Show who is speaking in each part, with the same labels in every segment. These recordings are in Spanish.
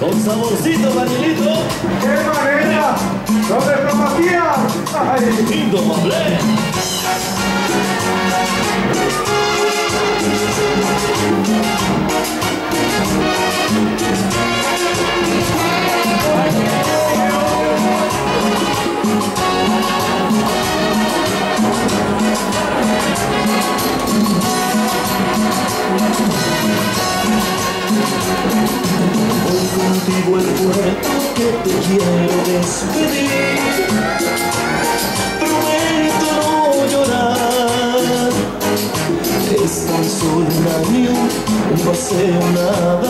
Speaker 1: Con saborcito, Danielito.
Speaker 2: ¡Qué manera! ¿Dónde está Matías? ¡Ay!
Speaker 1: Lindo, Mablé. Contigo el puerto que te quiero despedir. Prometo no llorar. Es tan solo un año, un nada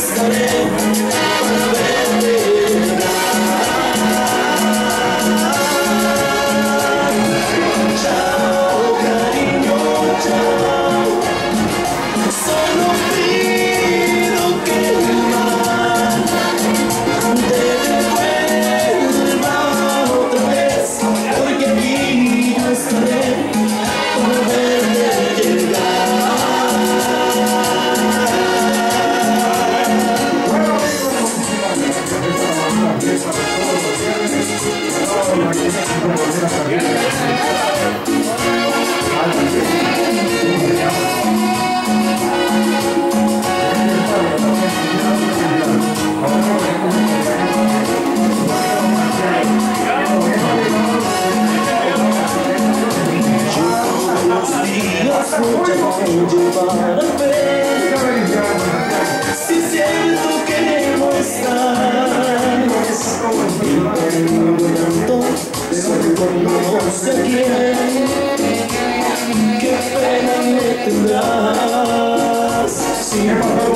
Speaker 1: te llevar al pecho Si siento que no estás Y tanto soy como no sé quién Qué pena me tendrás Si no